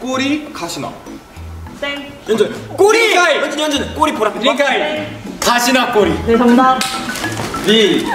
꼬리 가시나? 땡. 연준 꼬리! 링카이. 연준 연준 꼬리 보라. 링가이. 가시나 꼬리? 네, 정답. 리.